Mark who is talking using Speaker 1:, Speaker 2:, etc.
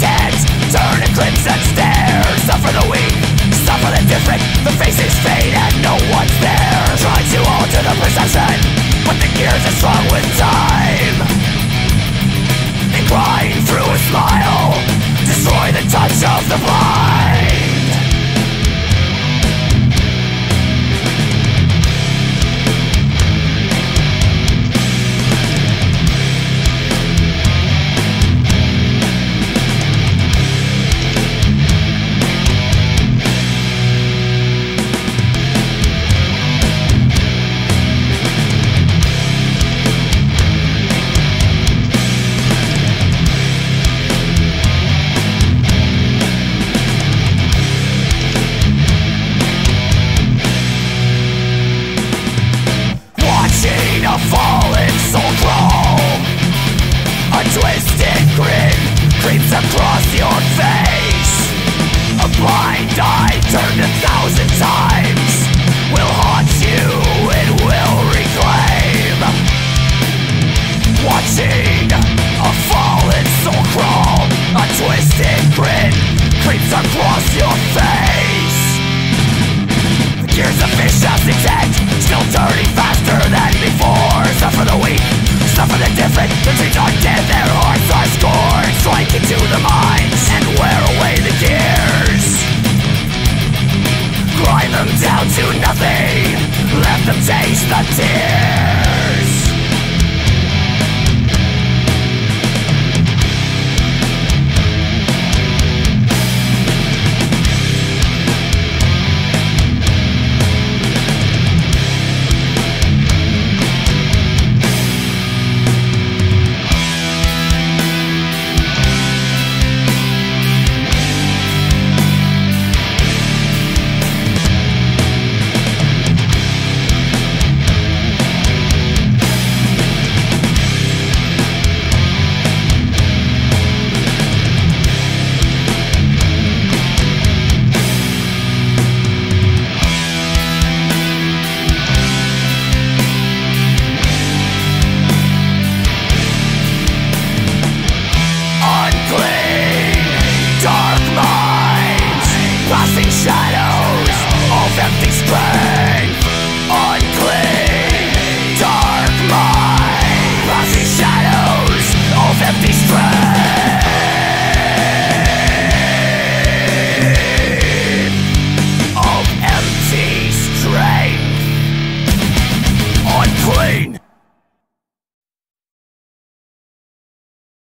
Speaker 1: Turn a crimson stare thousand times. Will haunt you, it will reclaim. Watching a fallen soul crawl A twisted grin creeps across your face. The gears of fish shouts intent Still turning faster than before. Suffer the weak, suffer the different The change to nothing. Let them taste the tear